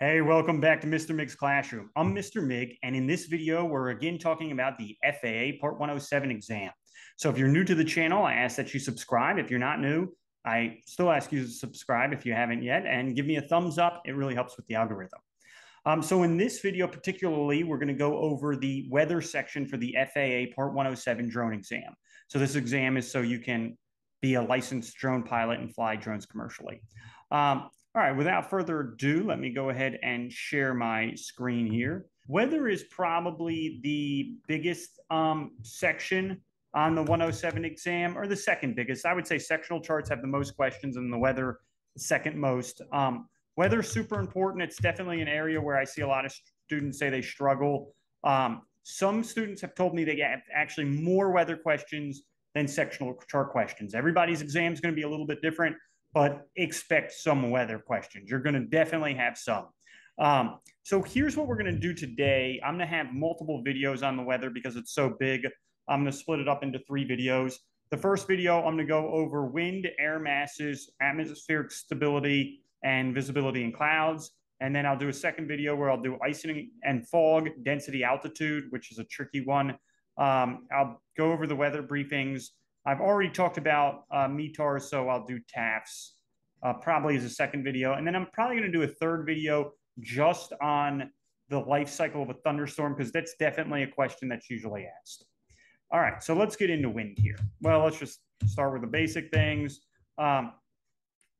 Hey, welcome back to Mr. Mig's Classroom. I'm Mr. Mig, and in this video, we're again talking about the FAA Part 107 exam. So if you're new to the channel, I ask that you subscribe. If you're not new, I still ask you to subscribe if you haven't yet, and give me a thumbs up. It really helps with the algorithm. Um, so in this video particularly, we're going to go over the weather section for the FAA Part 107 drone exam. So this exam is so you can be a licensed drone pilot and fly drones commercially. Um, all right, without further ado, let me go ahead and share my screen here. Weather is probably the biggest um, section on the 107 exam, or the second biggest. I would say sectional charts have the most questions, and the weather second most. Um, weather super important. It's definitely an area where I see a lot of students say they struggle. Um, some students have told me they get actually more weather questions than sectional chart questions. Everybody's exam is going to be a little bit different but expect some weather questions. You're going to definitely have some. Um, so here's what we're going to do today. I'm going to have multiple videos on the weather because it's so big. I'm going to split it up into three videos. The first video, I'm going to go over wind, air masses, atmospheric stability, and visibility in clouds. And then I'll do a second video where I'll do icing and fog, density altitude, which is a tricky one. Um, I'll go over the weather briefings, I've already talked about uh, METAR, so I'll do TAFs uh, probably as a second video. And then I'm probably going to do a third video just on the life cycle of a thunderstorm because that's definitely a question that's usually asked. All right, so let's get into wind here. Well, let's just start with the basic things. Um,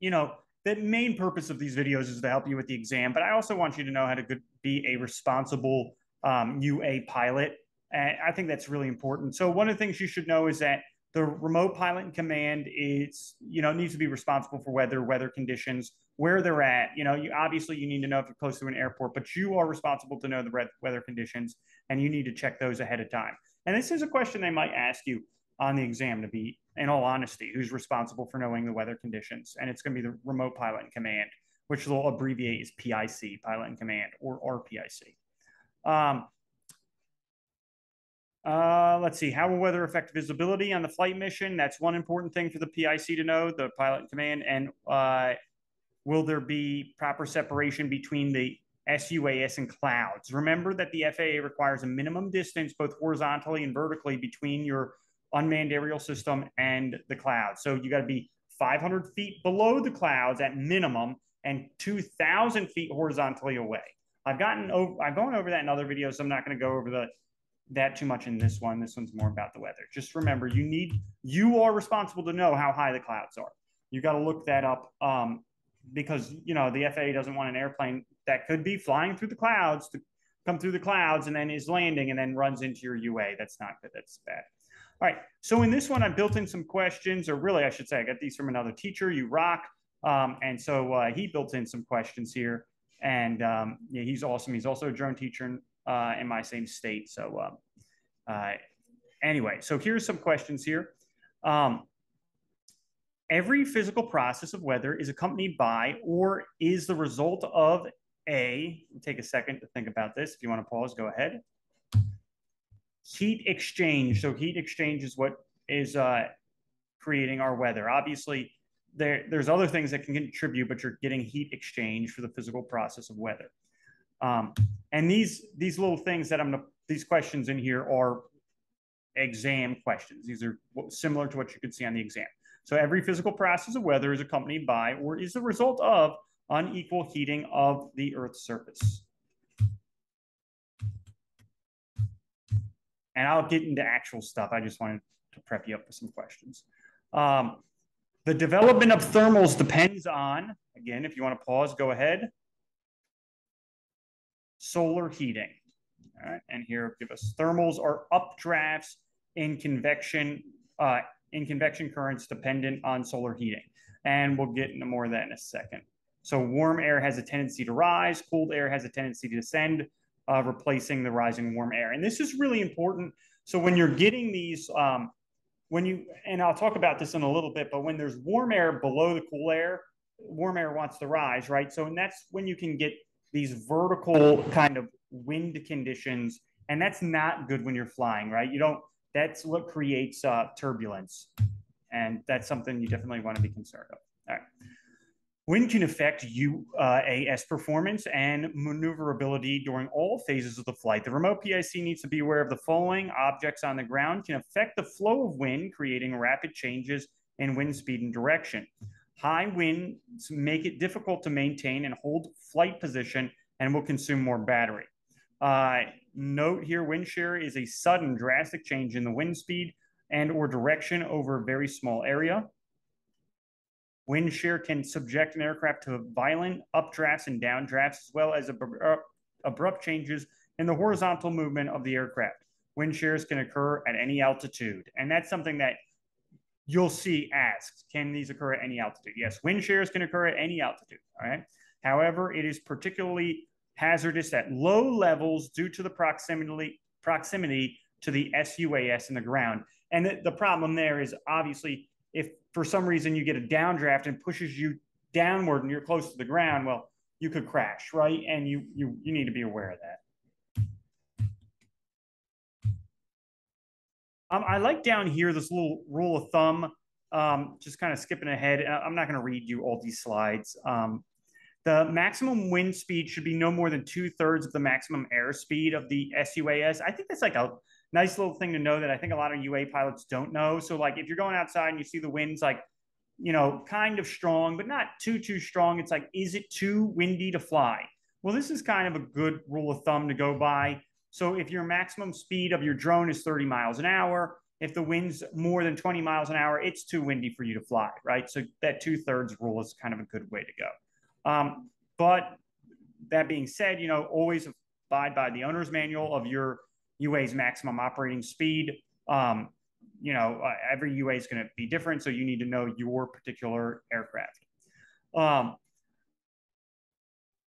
you know, the main purpose of these videos is to help you with the exam, but I also want you to know how to be a responsible um, UA pilot. And I think that's really important. So one of the things you should know is that the remote pilot in command is you know needs to be responsible for weather weather conditions where they're at. You know you obviously you need to know if you're close to an airport but you are responsible to know the weather conditions and you need to check those ahead of time. And this is a question they might ask you on the exam to be in all honesty who's responsible for knowing the weather conditions? And it's going to be the remote pilot in command which they'll abbreviate as pic pilot in command or rpic um, uh, let's see. How will weather affect visibility on the flight mission? That's one important thing for the PIC to know, the pilot in command. And uh, will there be proper separation between the SUAS and clouds? Remember that the FAA requires a minimum distance, both horizontally and vertically, between your unmanned aerial system and the clouds. So you got to be 500 feet below the clouds at minimum and 2,000 feet horizontally away. I've gotten over, I've gone over that in other videos, so I'm not going to go over the that too much in this one. This one's more about the weather. Just remember, you need you are responsible to know how high the clouds are. You got to look that up um, because you know the FAA doesn't want an airplane that could be flying through the clouds to come through the clouds and then is landing and then runs into your UA. That's not good. That's bad. All right. So in this one, I built in some questions, or really, I should say, I got these from another teacher. You rock. Um, and so uh, he built in some questions here, and um, yeah, he's awesome. He's also a drone teacher uh, in my same state. So, um, uh, anyway, so here's some questions here. Um, every physical process of weather is accompanied by or is the result of a, take a second to think about this. If you want to pause, go ahead. Heat exchange. So, heat exchange is what is uh, creating our weather. Obviously, there, there's other things that can contribute, but you're getting heat exchange for the physical process of weather. Um, and these these little things that I'm gonna these questions in here are exam questions. These are similar to what you could see on the exam. So every physical process of weather is accompanied by or is the result of unequal heating of the Earth's surface. And I'll get into actual stuff. I just wanted to prep you up for some questions. Um, the development of thermals depends on, again, if you want to pause, go ahead solar heating. All right, and here give us thermals are updrafts in convection uh, in convection currents dependent on solar heating. And we'll get into more of that in a second. So warm air has a tendency to rise, cold air has a tendency to descend, uh, replacing the rising warm air. And this is really important. So when you're getting these, um, when you, and I'll talk about this in a little bit, but when there's warm air below the cool air, warm air wants to rise, right? So, and that's when you can get these vertical kind of wind conditions, and that's not good when you're flying, right? You don't. That's what creates uh, turbulence, and that's something you definitely want to be concerned of. All right. Wind can affect UAS performance and maneuverability during all phases of the flight. The remote PIC needs to be aware of the following objects on the ground can affect the flow of wind, creating rapid changes in wind speed and direction. High winds make it difficult to maintain and hold flight position and will consume more battery. Uh, note here, wind shear is a sudden drastic change in the wind speed and or direction over a very small area. Wind shear can subject an aircraft to violent updrafts and downdrafts, as well as abrupt changes in the horizontal movement of the aircraft. Wind shears can occur at any altitude. And that's something that you'll see asked. Can these occur at any altitude? Yes, wind shears can occur at any altitude. All right. However, it is particularly hazardous at low levels due to the proximity proximity to the SUAS in the ground. And the, the problem there is obviously if for some reason you get a downdraft and pushes you downward and you're close to the ground, well, you could crash, right? And you you you need to be aware of that. Um, I like down here this little rule of thumb. Um, just kind of skipping ahead. I'm not going to read you all these slides. Um, the maximum wind speed should be no more than two thirds of the maximum airspeed of the SUAS. I think that's like a nice little thing to know that I think a lot of UA pilots don't know. So like if you're going outside and you see the winds like, you know, kind of strong, but not too, too strong, it's like, is it too windy to fly? Well, this is kind of a good rule of thumb to go by. So if your maximum speed of your drone is 30 miles an hour, if the wind's more than 20 miles an hour, it's too windy for you to fly, right? So that two thirds rule is kind of a good way to go. Um, but that being said, you know, always abide by the owner's manual of your UA's maximum operating speed. Um, you know, uh, every UA is going to be different, so you need to know your particular aircraft. Um,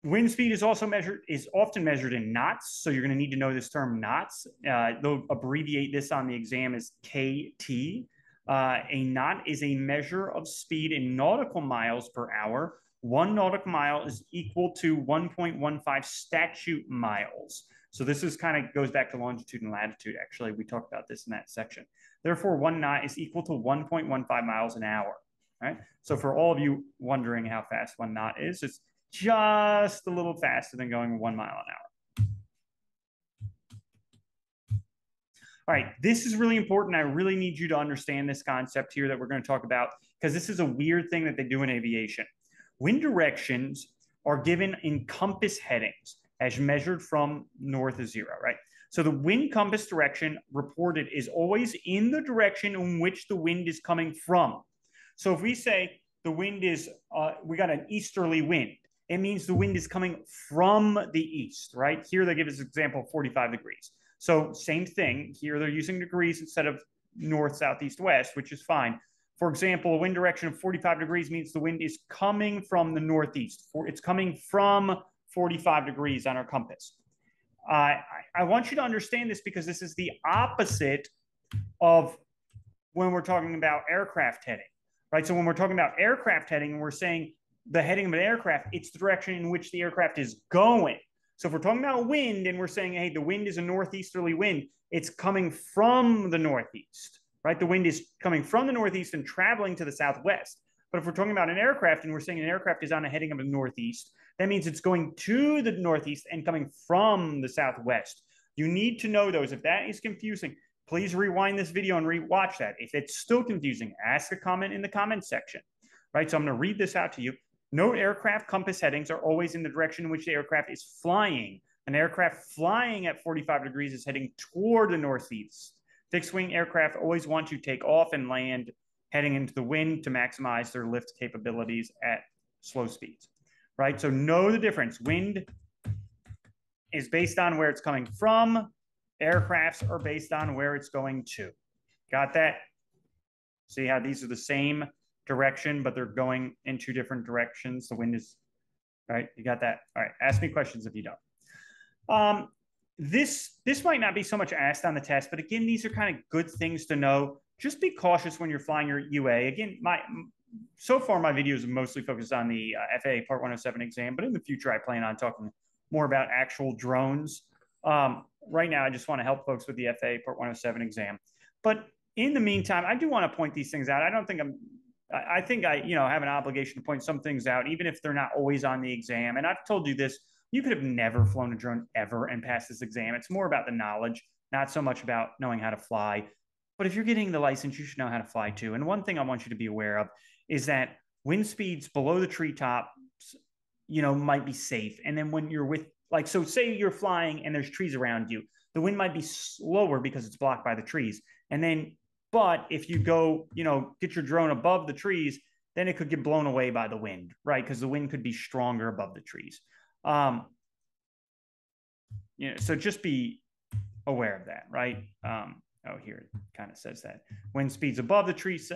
wind speed is also measured is often measured in knots, so you're going to need to know this term knots. Uh, they'll abbreviate this on the exam as KT. Uh, a knot is a measure of speed in nautical miles per hour. One nautical mile is equal to 1.15 statute miles. So this is kind of goes back to longitude and latitude. Actually, we talked about this in that section. Therefore, one knot is equal to 1.15 miles an hour. Right. So for all of you wondering how fast one knot is, it's just a little faster than going one mile an hour. All right, this is really important. I really need you to understand this concept here that we're going to talk about because this is a weird thing that they do in aviation. Wind directions are given in compass headings as measured from north of zero, right? So the wind compass direction reported is always in the direction in which the wind is coming from. So if we say the wind is, uh, we got an easterly wind, it means the wind is coming from the east, right? Here they give us example 45 degrees. So same thing, here they're using degrees instead of north, south, east, west, which is fine. For example, a wind direction of 45 degrees means the wind is coming from the northeast. It's coming from 45 degrees on our compass. Uh, I, I want you to understand this because this is the opposite of when we're talking about aircraft heading, right? So when we're talking about aircraft heading, we're saying the heading of an aircraft, it's the direction in which the aircraft is going. So if we're talking about wind and we're saying, hey, the wind is a northeasterly wind, it's coming from the northeast, right? The wind is coming from the northeast and traveling to the southwest. But if we're talking about an aircraft and we're saying an aircraft is on a heading of the northeast, that means it's going to the northeast and coming from the southwest. You need to know those. If that is confusing, please rewind this video and rewatch that. If it's still confusing, ask a comment in the comment section. Right. So I'm going to read this out to you. Note aircraft compass headings are always in the direction in which the aircraft is flying. An aircraft flying at 45 degrees is heading toward the northeast. Fixed wing aircraft always want to take off and land heading into the wind to maximize their lift capabilities at slow speeds right? So know the difference. Wind is based on where it's coming from. Aircrafts are based on where it's going to. Got that? See how these are the same direction, but they're going in two different directions. The wind is, right? You got that? All right. Ask me questions if you don't. Um, this this might not be so much asked on the test, but again, these are kind of good things to know. Just be cautious when you're flying your UA. Again, my so far my videos are mostly focused on the uh, FAA Part 107 exam, but in the future I plan on talking more about actual drones. Um, right now, I just want to help folks with the FAA Part 107 exam. But in the meantime, I do want to point these things out. I don't think I'm I think I, you know, have an obligation to point some things out, even if they're not always on the exam. And I've told you this, you could have never flown a drone ever and passed this exam. It's more about the knowledge, not so much about knowing how to fly. But if you're getting the license, you should know how to fly too. And one thing I want you to be aware of is that wind speeds below the treetop, you know, might be safe. And then when you're with, like, so say you're flying and there's trees around you, the wind might be slower because it's blocked by the trees. And then but if you go, you know, get your drone above the trees, then it could get blown away by the wind, right? Because the wind could be stronger above the trees. Um, you know, so just be aware of that, right? Um, oh, here it kind of says that wind speeds above the trees,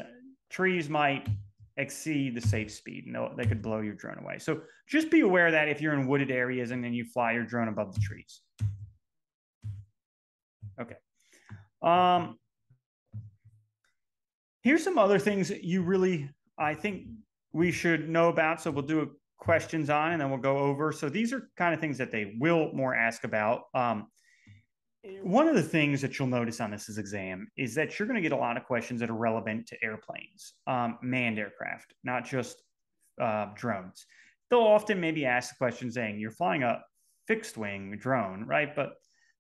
trees might exceed the safe speed and they could blow your drone away. So just be aware that if you're in wooded areas and then you fly your drone above the trees. Okay. Um, Here's some other things that you really, I think we should know about. So we'll do questions on and then we'll go over. So these are kind of things that they will more ask about. Um, one of the things that you'll notice on this exam is that you're going to get a lot of questions that are relevant to airplanes, um, manned aircraft, not just uh, drones. They'll often maybe ask the question saying, You're flying a fixed wing drone, right? But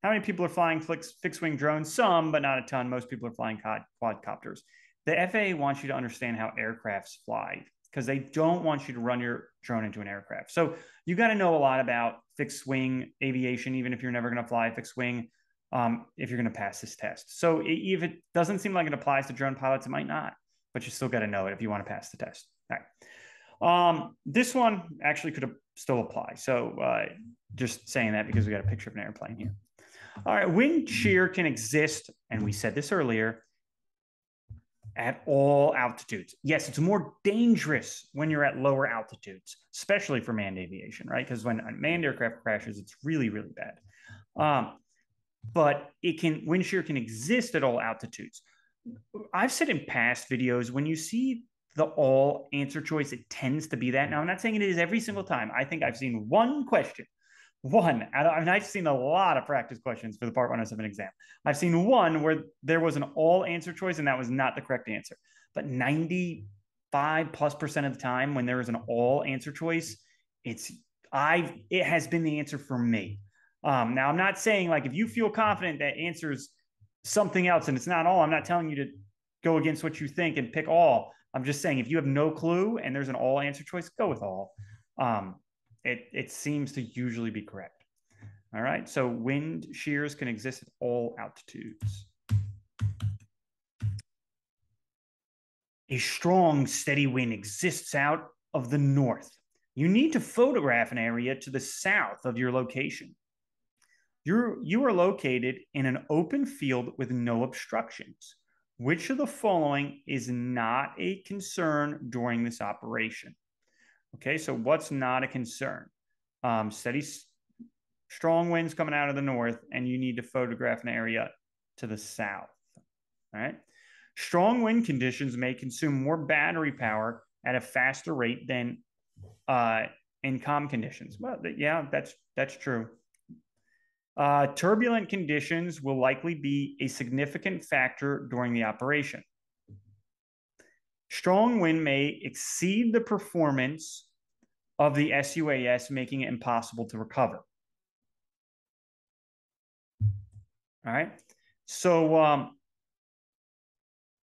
how many people are flying fixed wing drones? Some, but not a ton. Most people are flying quad- quadcopters the FAA wants you to understand how aircrafts fly because they don't want you to run your drone into an aircraft. So you got to know a lot about fixed wing aviation, even if you're never going to fly fixed wing, um, if you're going to pass this test. So if it doesn't seem like it applies to drone pilots, it might not, but you still got to know it if you want to pass the test. All right. Um, this one actually could still apply. So uh, just saying that because we got a picture of an airplane here. All right, wind shear can exist, and we said this earlier, at all altitudes. Yes, it's more dangerous when you're at lower altitudes, especially for manned aviation, right? Because when a manned aircraft crashes, it's really, really bad. Um, but it can wind shear can exist at all altitudes. I've said in past videos when you see the all answer choice, it tends to be that. Now, I'm not saying it is every single time. I think I've seen one question one, I mean, I've seen a lot of practice questions for the Part 107 exam. I've seen one where there was an all answer choice and that was not the correct answer. But 95 plus percent of the time when there is an all answer choice, it's I've it has been the answer for me. Um, now I'm not saying like if you feel confident that answers something else and it's not all, I'm not telling you to go against what you think and pick all. I'm just saying if you have no clue and there's an all answer choice, go with all. Um, it, it seems to usually be correct. All right, so wind shears can exist at all altitudes. A strong, steady wind exists out of the north. You need to photograph an area to the south of your location. You're, you are located in an open field with no obstructions. Which of the following is not a concern during this operation? Okay, so what's not a concern? Um, steady, strong winds coming out of the north, and you need to photograph an area to the south. All right. Strong wind conditions may consume more battery power at a faster rate than uh, in calm conditions. Well, yeah, that's that's true. Uh, turbulent conditions will likely be a significant factor during the operation. Strong wind may exceed the performance of the SUAS, making it impossible to recover. All right. So, um,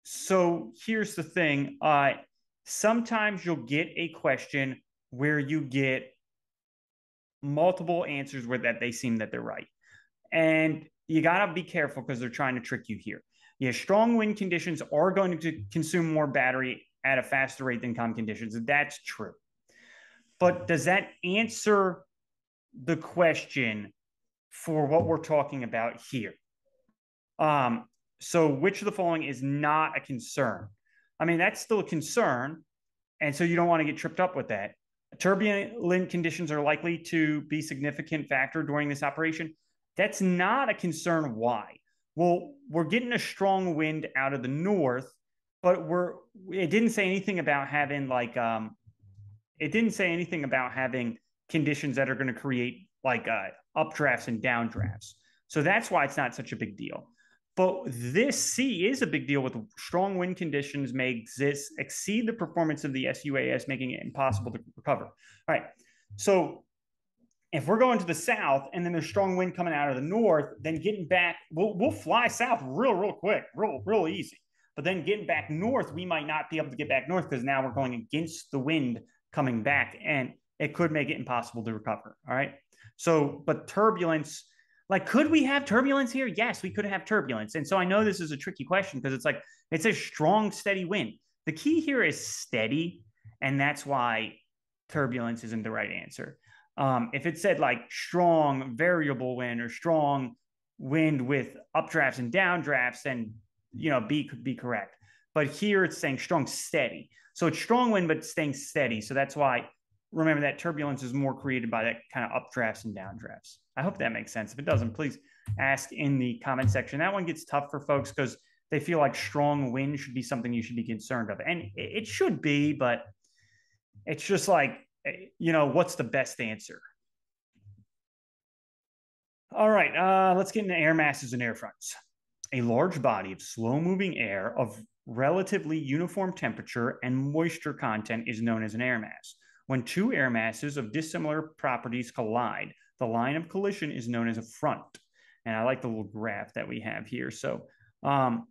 so here's the thing. Uh, sometimes you'll get a question where you get multiple answers where that they seem that they're right. And you got to be careful because they're trying to trick you here. Yeah, strong wind conditions are going to consume more battery at a faster rate than calm conditions. That's true. But does that answer the question for what we're talking about here? Um, so, which of the following is not a concern? I mean, that's still a concern. And so you don't want to get tripped up with that. Turbulent conditions are likely to be significant factor during this operation. That's not a concern. Why? Well, we're getting a strong wind out of the north, but we're it didn't say anything about having like um it didn't say anything about having conditions that are going to create like uh, updrafts and downdrafts. So that's why it's not such a big deal. But this C is a big deal with strong wind conditions may exist, exceed the performance of the SUAS, making it impossible to recover. All right. So if we're going to the south and then there's strong wind coming out of the north, then getting back, we'll, we'll fly south real, real quick, real, real easy. But then getting back north, we might not be able to get back north because now we're going against the wind coming back and it could make it impossible to recover. All right. So, but turbulence, like, could we have turbulence here? Yes, we could have turbulence. And so I know this is a tricky question because it's like, it's a strong, steady wind. The key here is steady. And that's why turbulence isn't the right answer. Um, if it said like strong variable wind or strong wind with updrafts and downdrafts, then you know B could be correct. But here it's saying strong steady. So it's strong wind, but staying steady. So that's why remember that turbulence is more created by that kind of updrafts and downdrafts. I hope that makes sense. If it doesn't, please ask in the comment section. That one gets tough for folks because they feel like strong wind should be something you should be concerned of. And it should be, but it's just like, you know, what's the best answer? All right, uh, let's get into air masses and air fronts. A large body of slow moving air of relatively uniform temperature and moisture content is known as an air mass. When two air masses of dissimilar properties collide, the line of collision is known as a front. And I like the little graph that we have here. So, um,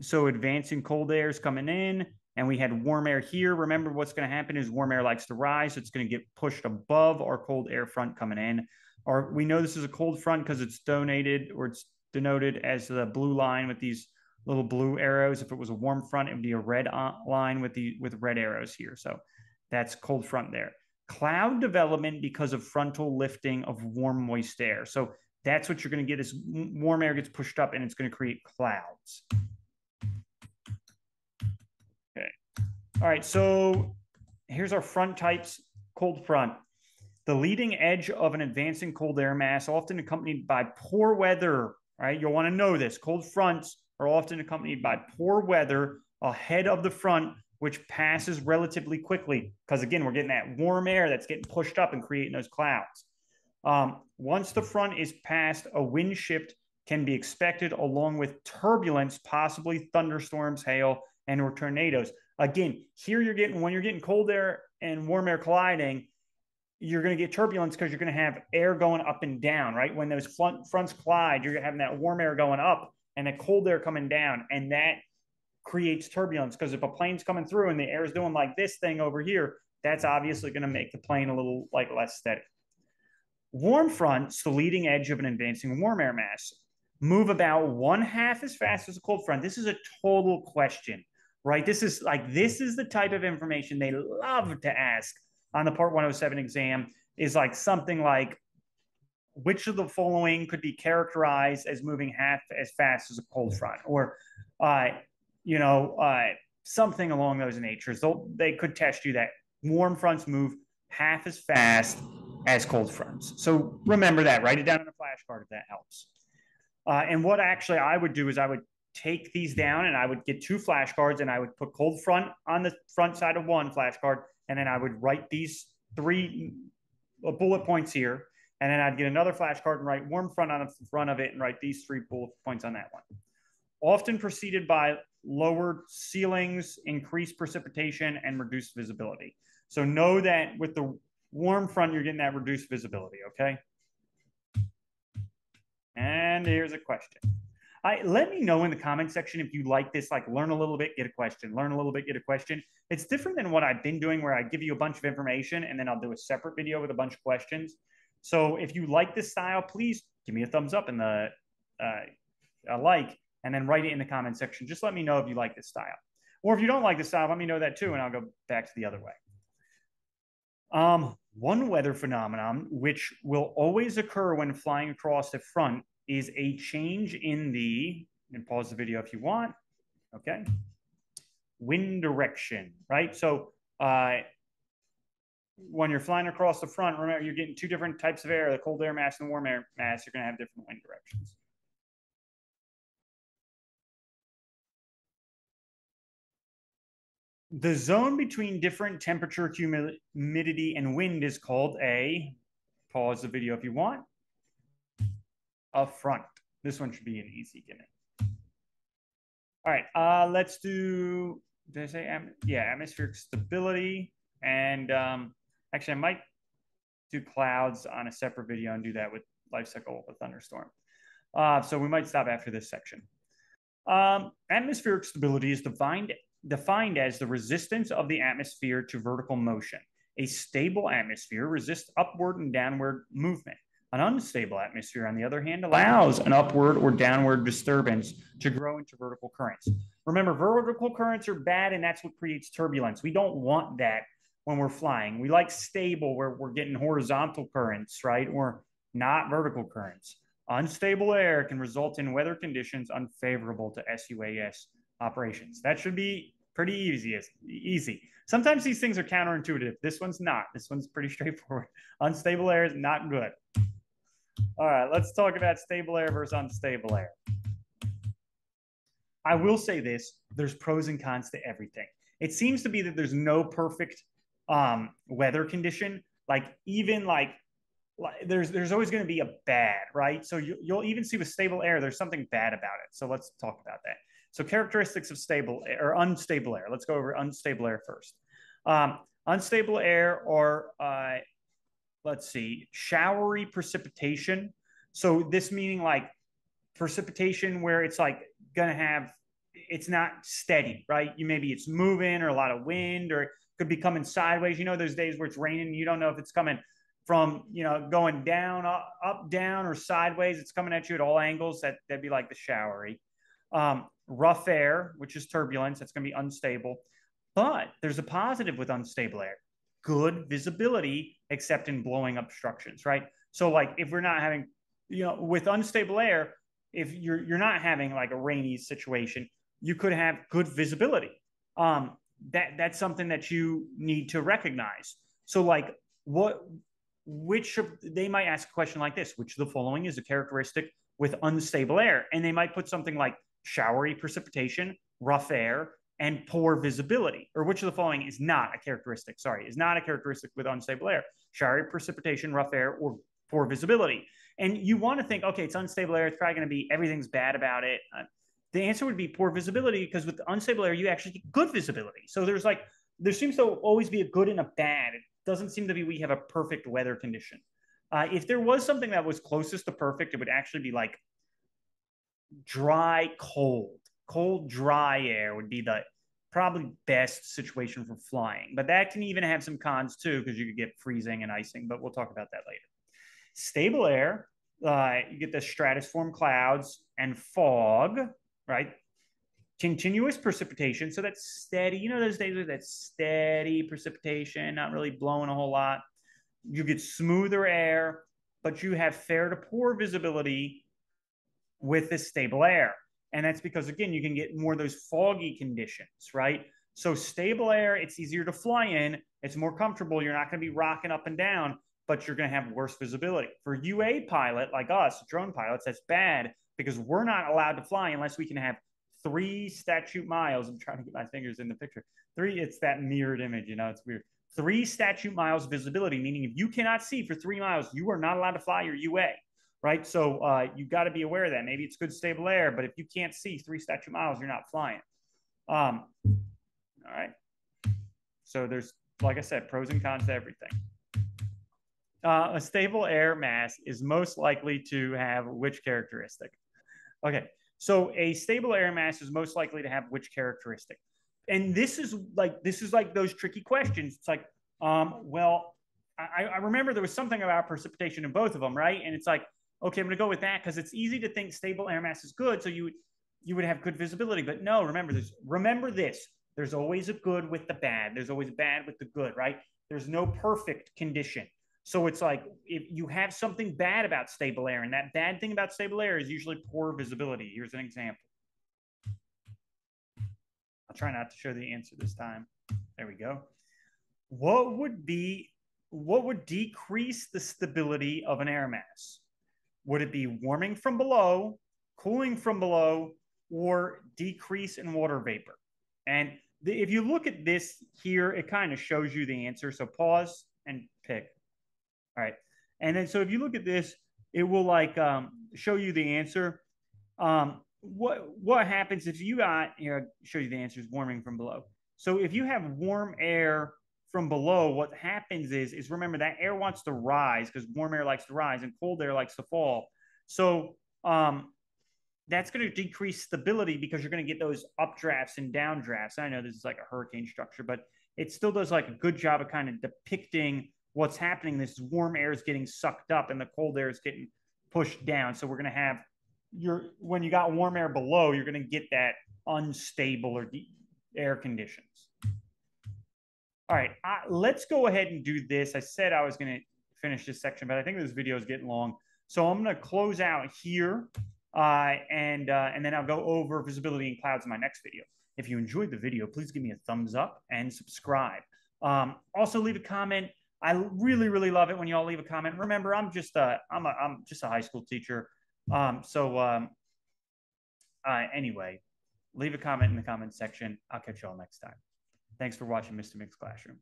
so advancing cold air is coming in, and we had warm air here. Remember, what's going to happen is warm air likes to rise. It's going to get pushed above our cold air front coming in. Or we know this is a cold front because it's donated or it's denoted as the blue line with these little blue arrows. If it was a warm front, it would be a red uh, line with the with red arrows here. So that's cold front there. Cloud development because of frontal lifting of warm, moist air. So that's what you're going to get is warm air gets pushed up and it's going to create clouds. All right. So here's our front types, cold front. The leading edge of an advancing cold air mass, often accompanied by poor weather. Right. You'll want to know this. Cold fronts are often accompanied by poor weather ahead of the front which passes relatively quickly because again we're getting that warm air that's getting pushed up and creating those clouds um, once the front is passed a wind shift can be expected along with turbulence possibly thunderstorms hail and or tornadoes again here you're getting when you're getting cold air and warm air colliding you're going to get turbulence because you're going to have air going up and down right when those front, fronts collide you're having that warm air going up and a cold air coming down and that creates turbulence because if a plane's coming through and the air is doing like this thing over here, that's obviously going to make the plane a little like less steady. Warm fronts, the leading edge of an advancing warm air mass, move about one half as fast as a cold front. This is a total question, right? This is like this is the type of information they love to ask on the Part 107 exam. Is like something like which of the following could be characterized as moving half as fast as a cold front, or uh, you know, uh, something along those natures. They'll, they could test you that warm fronts move half as fast as cold fronts. So remember that. Write it down in a flashcard if that helps. Uh, and what actually I would do is I would take these down and I would get two flashcards and I would put cold front on the front side of one flashcard. And then I would write these three uh, bullet points here. And then I'd get another flashcard and write warm front on the front of it and write these three bullet points on that one. Often preceded by lowered ceilings, increased precipitation, and reduced visibility. So know that with the warm front, you're getting that reduced visibility, okay? And here's a question. I, let me know in the comment section if you like this, like learn a little bit, get a question, learn a little bit, get a question. It's different than what I've been doing where I give you a bunch of information and then I'll do a separate video with a bunch of questions. So if you like this style, please give me a thumbs up and the uh, a like and then write it in the comment section. Just let me know if you like this style. Or if you don't like this style, let me know that too, and I'll go back to the other way. Um, one weather phenomenon which will always occur when flying across the front is a change in the, and pause the video if you want, okay, wind direction, right? So uh, when you're flying across the front, remember you're getting two different types of air, the cold air mass and the warm air mass, you're gonna have different wind directions. The zone between different temperature, humidity, and wind is called a, pause the video if you want, a front. This one should be an easy gimme. All right, uh, let's do, did I say, am, yeah, atmospheric stability. And um, actually, I might do clouds on a separate video and do that with life cycle of a thunderstorm. Uh, so we might stop after this section. Um, atmospheric stability is defined, defined as the resistance of the atmosphere to vertical motion. A stable atmosphere resists upward and downward movement. An unstable atmosphere, on the other hand, allows an upward or downward disturbance to grow into vertical currents. Remember, vertical currents are bad, and that's what creates turbulence. We don't want that when we're flying. We like stable where we're getting horizontal currents, right? Or not vertical currents. Unstable air can result in weather conditions unfavorable to SUAS operations. That should be pretty easy. Easy. Sometimes these things are counterintuitive. This one's not. This one's pretty straightforward. Unstable air is not good. All right, let's talk about stable air versus unstable air. I will say this there's pros and cons to everything. It seems to be that there's no perfect um, weather condition. Like, even like there's there's always going to be a bad, right? So you, you'll even see with stable air, there's something bad about it. So let's talk about that. So characteristics of stable or unstable air. Let's go over unstable air first. Um, unstable air, or uh, let's see, showery precipitation. So this meaning like precipitation where it's like gonna have, it's not steady, right? You maybe it's moving or a lot of wind, or it could be coming sideways. You know, those days where it's raining, you don't know if it's coming from you know going down up, up down or sideways it's coming at you at all angles that that'd be like the showery um, rough air which is turbulence that's going to be unstable but there's a positive with unstable air good visibility except in blowing obstructions right? So like if we're not having you know with unstable air if you're you're not having like a rainy situation you could have good visibility. Um that that's something that you need to recognize. So like what which of, they might ask a question like this which of the following is a characteristic with unstable air? And they might put something like showery precipitation rough air and poor visibility or which of the following is not a characteristic? Sorry is not a characteristic with unstable air. Showery precipitation rough air or poor visibility. And you want to think okay it's unstable air it's probably going to be everything's bad about it. Uh, the answer would be poor visibility because with unstable air you actually get good visibility. So there's like there seems to always be a good and a bad. It doesn't seem to be we have a perfect weather condition. Uh, if there was something that was closest to perfect, it would actually be like dry, cold. Cold, dry air would be the probably best situation for flying. But that can even have some cons too, because you could get freezing and icing. But we'll talk about that later. Stable air, uh, you get the stratiform clouds and fog, right? continuous precipitation. So that's steady. You know, those days with that steady precipitation, not really blowing a whole lot. You get smoother air, but you have fair to poor visibility with this stable air. And that's because, again, you can get more of those foggy conditions, right? So stable air, it's easier to fly in. It's more comfortable. You're not going to be rocking up and down, but you're going to have worse visibility. For UA pilot like us, drone pilots, that's bad because we're not allowed to fly unless we can have three statute miles. I'm trying to get my fingers in the picture. Three, it's that mirrored image, you know, it's weird. Three statute miles visibility, meaning if you cannot see for three miles, you are not allowed to fly your UA, right? So uh, you got to be aware of that. Maybe it's good stable air, but if you can't see three statute miles, you're not flying. Um, all right. So there's, like I said, pros and cons to everything. Uh, a stable air mass is most likely to have which characteristic? Okay, so a stable air mass is most likely to have which characteristic? And this is like this is like those tricky questions. It's like, um, well, I, I remember there was something about precipitation in both of them, right? And it's like, okay, I'm going to go with that because it's easy to think stable air mass is good, so you you would have good visibility. But no, remember this. Remember this. There's always a good with the bad. There's always bad with the good, right? There's no perfect condition. So it's like if you have something bad about stable air, and that bad thing about stable air is usually poor visibility. Here's an example. I'll try not to show the answer this time. There we go. What would be what would decrease the stability of an air mass? Would it be warming from below, cooling from below, or decrease in water vapor? And the, if you look at this here, it kind of shows you the answer. So pause and pick. All right. And then so if you look at this, it will like um, show you the answer. Um, what what happens if you got here? I'll show you the answers. Warming from below. So if you have warm air from below, what happens is is remember that air wants to rise because warm air likes to rise and cold air likes to fall. So um, that's going to decrease stability because you're going to get those updrafts and downdrafts. I know this is like a hurricane structure, but it still does like a good job of kind of depicting what's happening. This warm air is getting sucked up and the cold air is getting pushed down. So we're going to have your when you got warm air below, you're going to get that unstable or air conditions. All right, let's go ahead and do this. I said I was going to finish this section, but I think this video is getting long. So I'm going to close out here, uh, and uh, and then I'll go over visibility in clouds in my next video. If you enjoyed the video, please give me a thumbs up and subscribe. Um, also, leave a comment. I really, really love it when y'all leave a comment. Remember, I'm just a, I'm a, I'm just a high school teacher. Um, so um, uh, anyway, leave a comment in the comment section. I'll catch y'all next time. Thanks for watching Mr. Mig's Classroom.